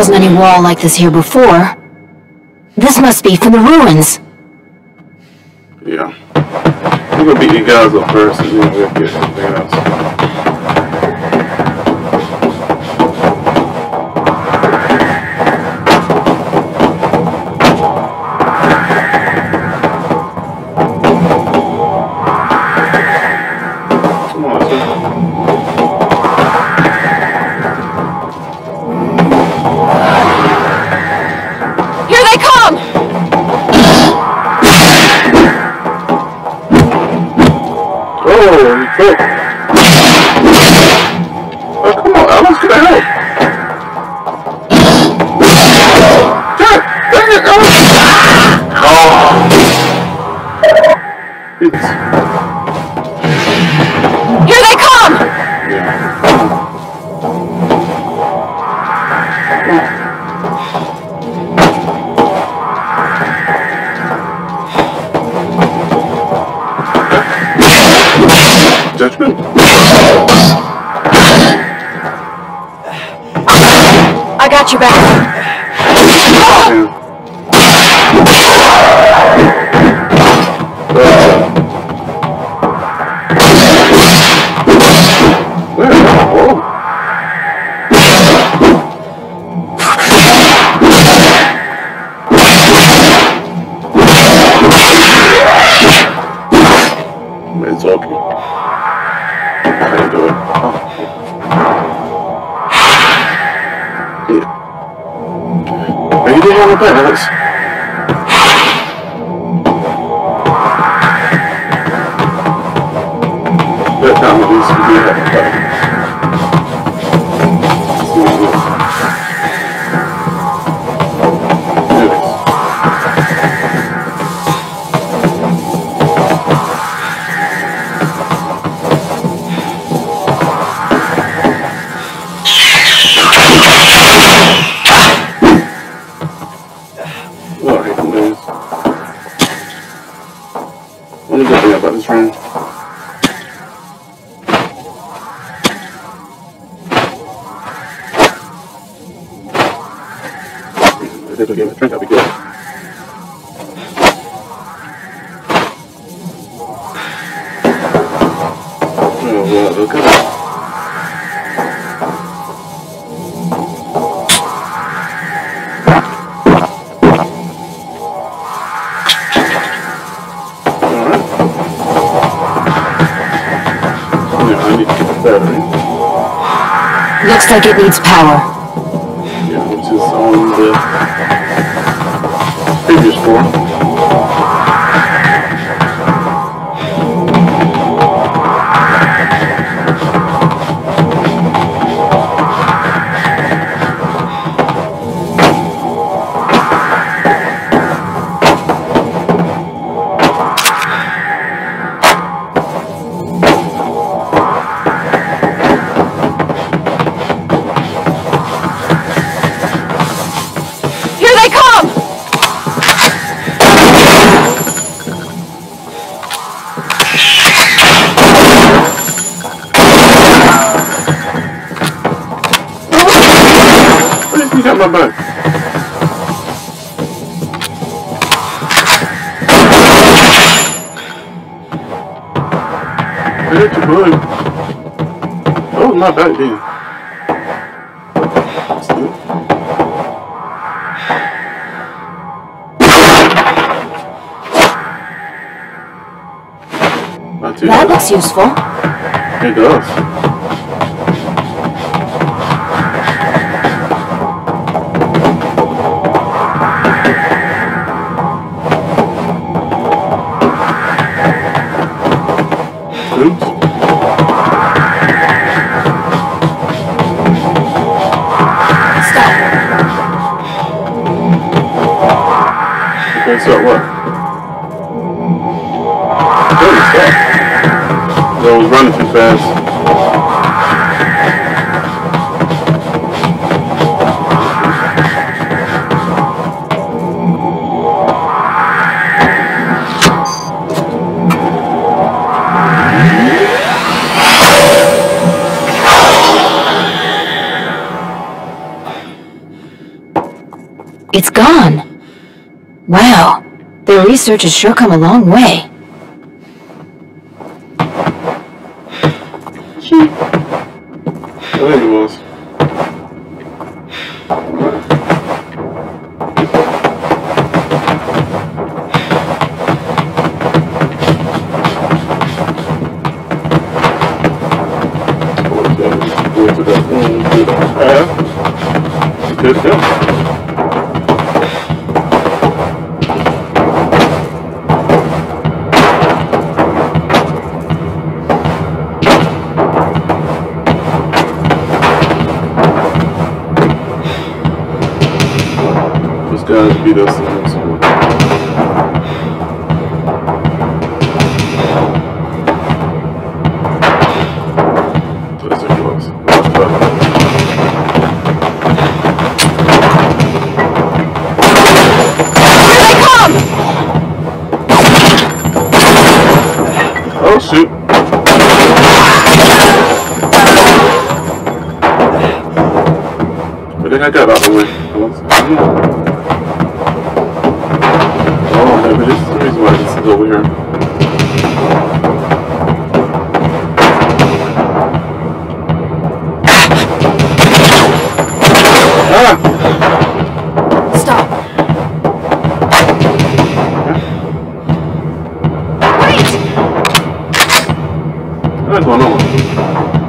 wasn't any wall like this here before. This must be from the ruins. Yeah. We're gonna beat these guys up first and then we'll get something else. Your back. Maybe thing Looks like it needs power. Yeah, which is on the previous floor. That was my back then. That looks useful. It does. Gone. Wow, their research has sure come a long way. I think it was. Go to the, to the path. Good to beat us What's going on? Oh,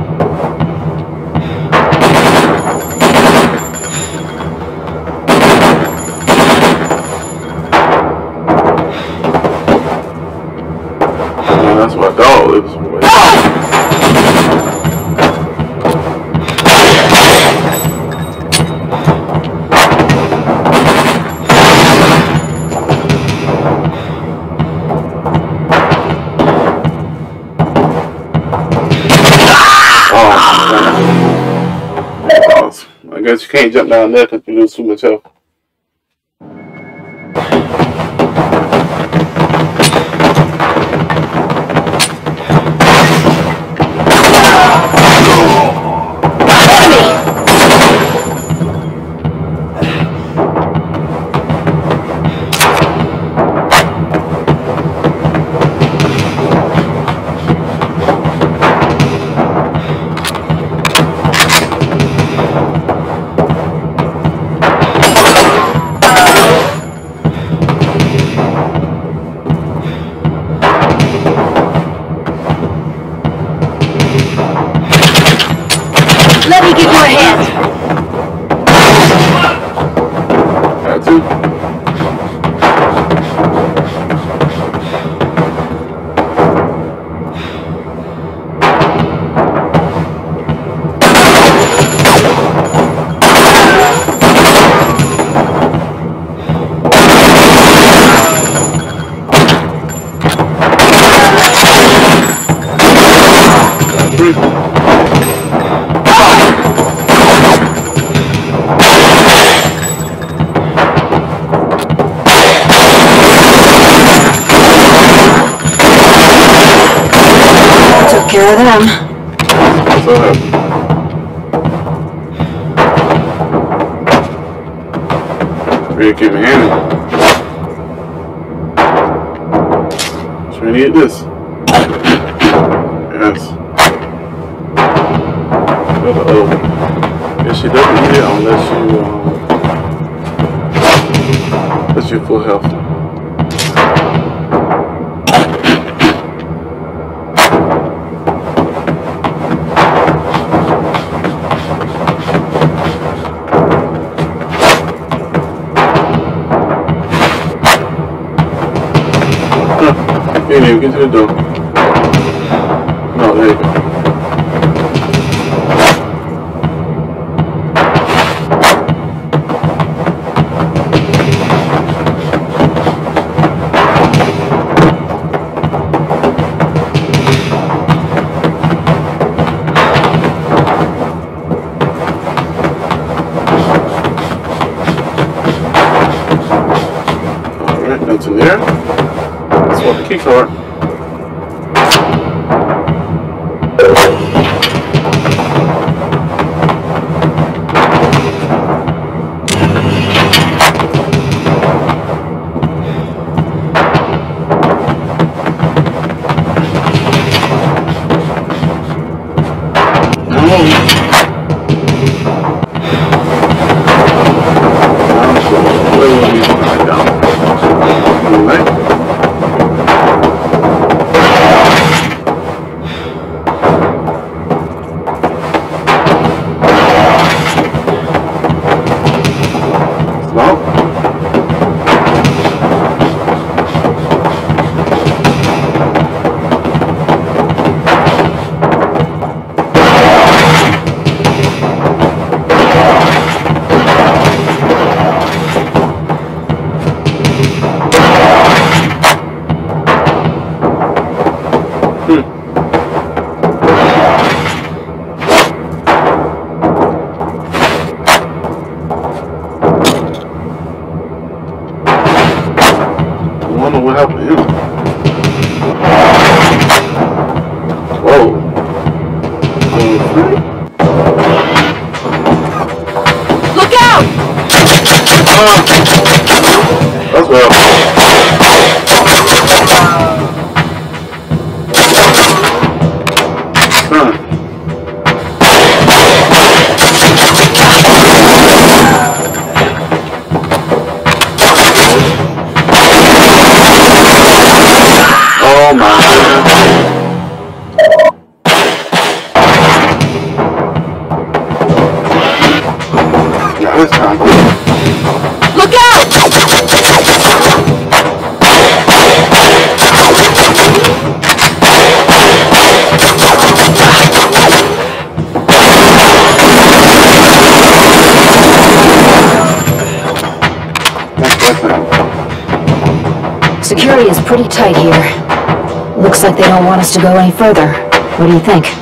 Jump down there because you lose too much health. Let me give you a hand. Had care of them. Happy. Ready to keep my hand. So we need this. Yes. Go to O. Yes, she doesn't need it unless you, um, unless you're full health. you get to the door. No, there you go. All right, that's in there what the Key card. Security is pretty tight here. Looks like they don't want us to go any further. What do you think?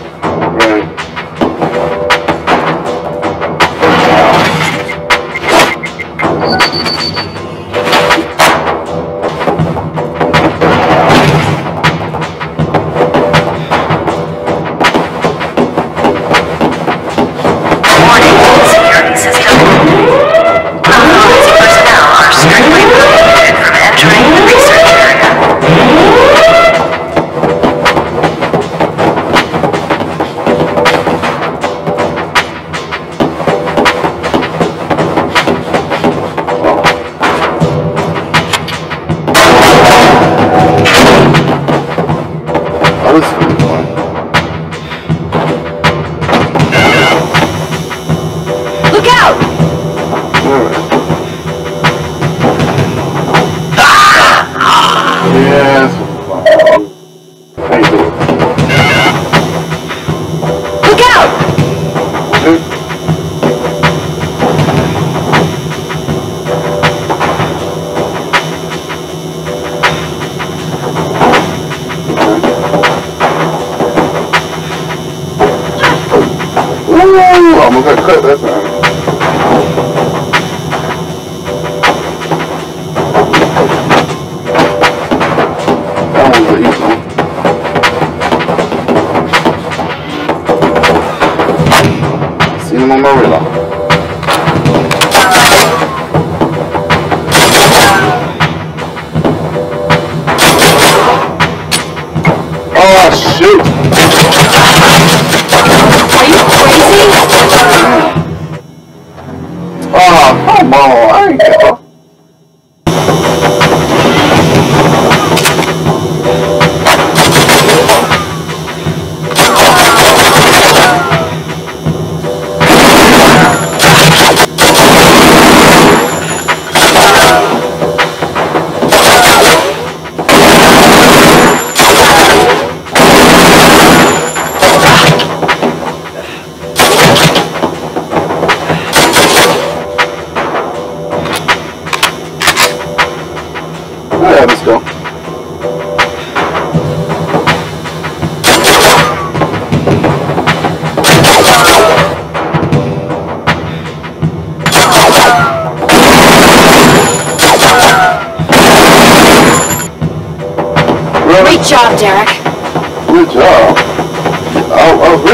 光猫不知道。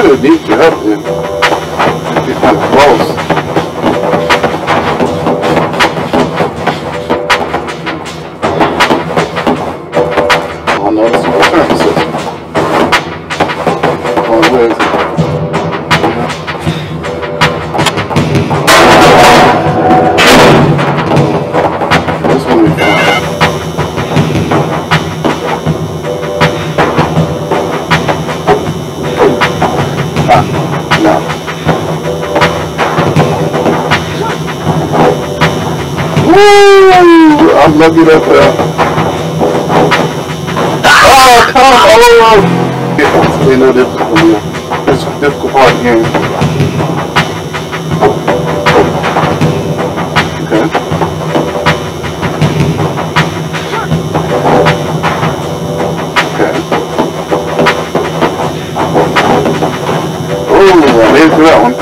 Really need your help here. Get kind of I'm lucky that uh Oh come on! Yeah, it's no difficult for me. It's a difficult part of the game. Okay. Okay. Oh, I made it through that one.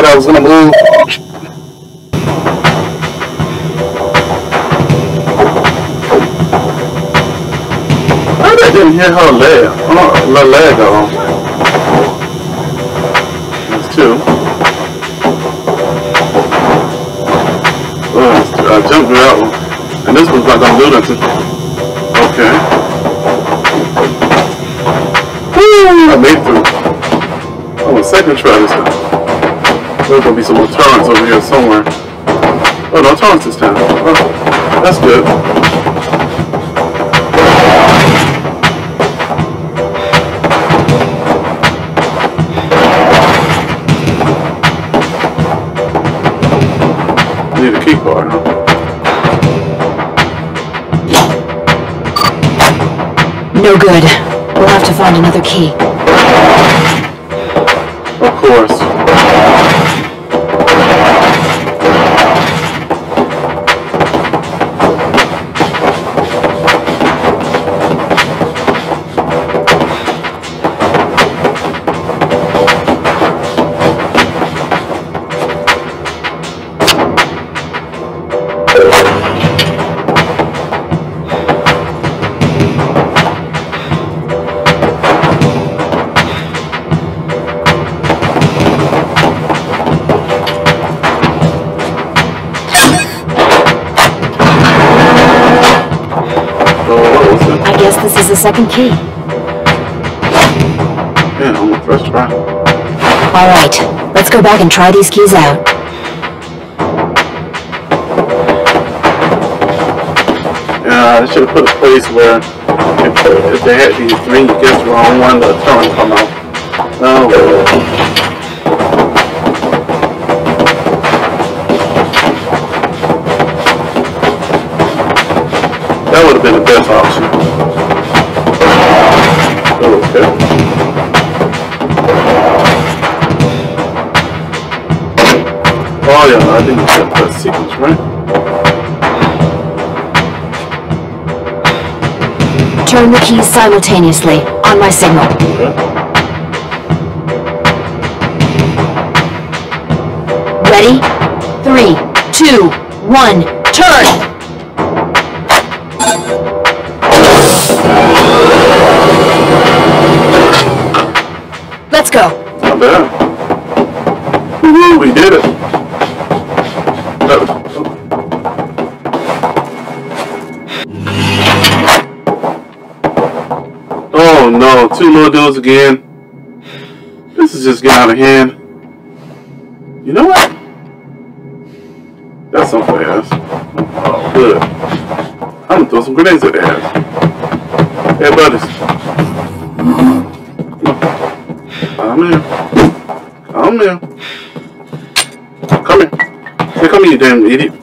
Thought I was gonna move. I didn't hear her leg. Oh, her leg on. That's two. Oh, that's two. I jumped that one. And this one's not gonna do nothing. Okay. Woo! I made through. Oh, second try this time. There's gonna be some more over here somewhere. Oh, no turns this time. Oh, that's good. Need a key card, huh? No good. We'll have to find another key. Second key. Yeah, on the first try. Alright, let's go back and try these keys out. Yeah, I should have put a place where if, if they had these three, you guess wrong one, the turn come out. Oh, well. That would have been the best option. Oh yeah, I think it's the first sequence, right? Turn the keys simultaneously, on my signal. Okay. Ready? Three, two, one, turn! Go. Not bad. We did it. That- Oh no, two little dudes again. This is just getting out of hand. You know what? That's so fast. Oh, good. I'm gonna throw some grenades at their ass. Hey, buddies. Hey, you damn idiot.